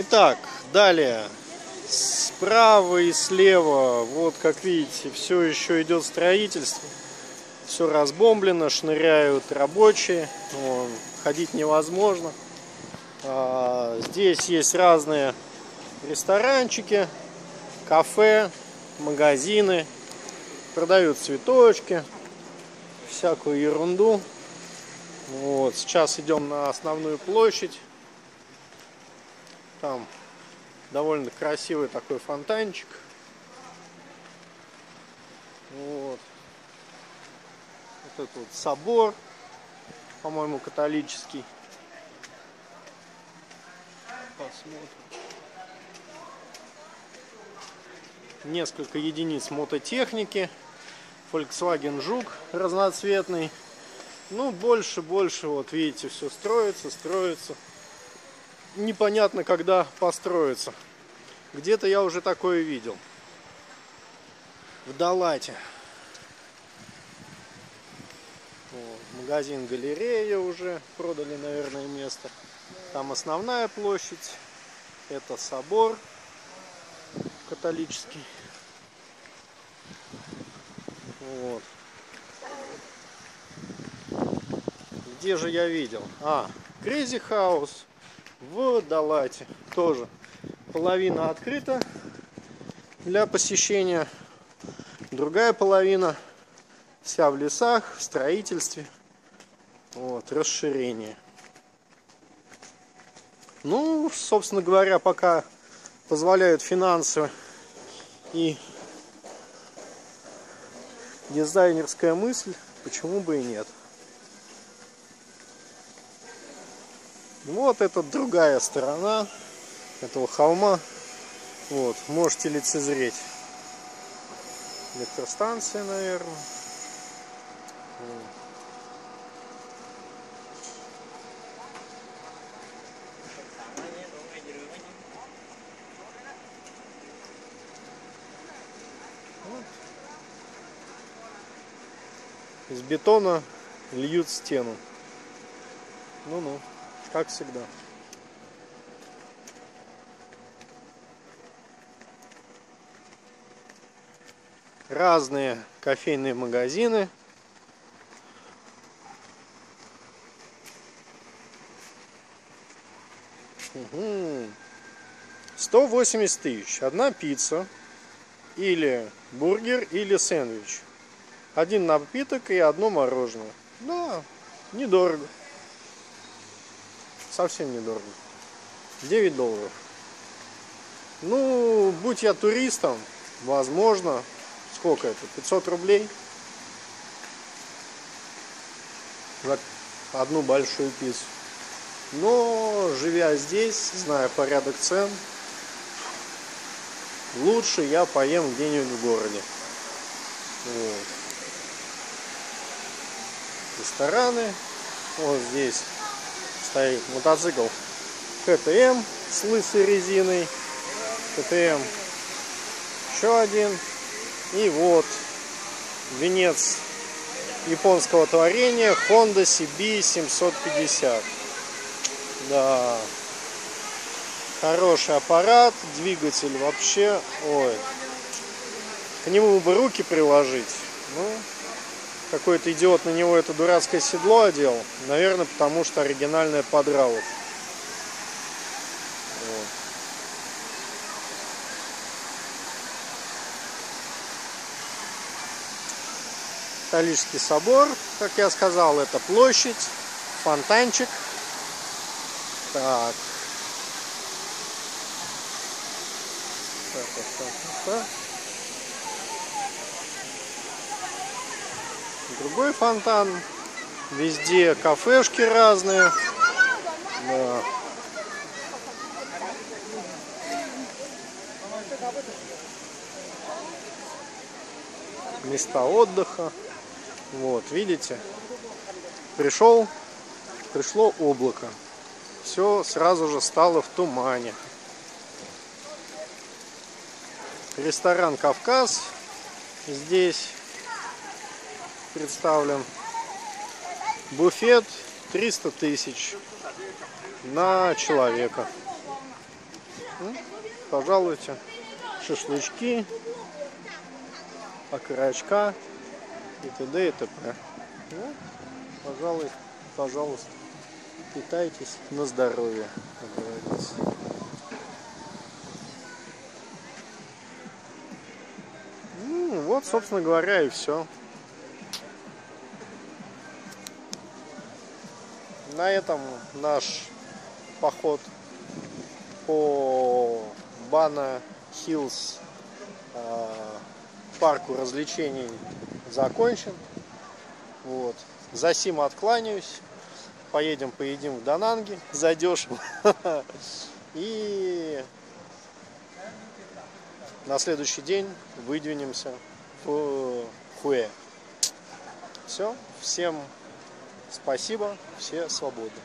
Итак, далее. Справа и слева, вот как видите, все еще идет строительство. Все разбомблено, шныряют рабочие. Вон, ходить невозможно. А, здесь есть разные ресторанчики, кафе, магазины. Продают цветочки, всякую ерунду. Вот, сейчас идем на основную площадь. Там довольно красивый такой фонтанчик. Вот. Вот этот вот собор, по-моему, католический. Посмотрим. Несколько единиц мототехники. Volkswagen Жук разноцветный. Ну, больше, больше, вот видите, все строится, строится. Непонятно, когда построится. Где-то я уже такое видел. В Далате. Вот, магазин галерея уже продали, наверное, место. Там основная площадь. Это собор католический. Вот. Где же я видел? А, Crazy House в Далате тоже. Половина открыта для посещения. Другая половина вся в лесах, в строительстве. Вот, расширение. Ну, собственно говоря, пока позволяют финансы и дизайнерская мысль, почему бы и нет. Вот это другая сторона этого холма. Вот, можете лицезреть. Электростанция, наверное. Из бетона льют стену. Ну-ну, как всегда. Разные кофейные магазины. Угу. 180 тысяч. Одна пицца. Или бургер, или сэндвич. Один напиток и одно мороженое. Да, недорого. Совсем недорого. 9 долларов. Ну, будь я туристом, возможно, сколько это, 500 рублей за одну большую пиццу. Но, живя здесь, зная порядок цен, лучше я поем где-нибудь в городе. Вот рестораны. Вот здесь стоит мотоцикл КТМ с лысой резиной. КТМ еще один. И вот венец японского творения Honda CB 750. Да. Хороший аппарат, двигатель вообще, ой. К нему бы руки приложить. Ну, какой-то идиот на него это дурацкое седло одел. Наверное, потому что оригинальное подралов. Вот. Собор, как я сказал, это площадь, фонтанчик. Так. Так, так, так, так. Другой фонтан. Везде кафешки разные. Да. Места отдыха. Вот, видите? Пришел, пришло облако. Все сразу же стало в тумане. Ресторан Кавказ здесь представлен. Буфет 300 тысяч на человека. Ну, пожалуйте, шашлычки, окорочка и т.д. и т.п. Ну, пожалуй, пожалуйста, питайтесь на здоровье, как говорится. Ну, вот, собственно говоря, и все. На этом наш поход по Бана Хиллз парку развлечений закончен. Вот. За сим откланяюсь. Поедем, поедим в Дананге задешево. И на следующий день выдвинемся в Хуэ. Все. Всем спасибо. Все свободны.